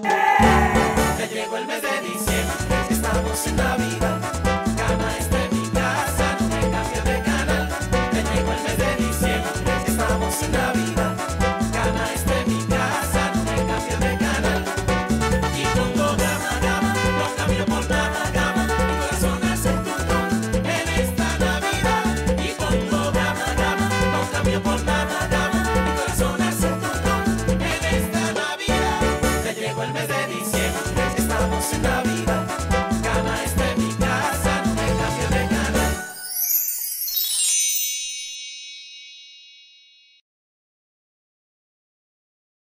Ya llegó el mes de diciembre, estamos en Navidad. Cama está en mi casa, no me cambio de canal. Ya llegó el mes de diciembre, estamos en Navidad. Cama está en mi casa, no me cambio de canal. Y pongo gama, gama, no camino por nada, gama. Mi corazón hace tu en esta Navidad. Y pongo gama, gama, no camino por nada. el mes de diciembre, estamos en Navidad.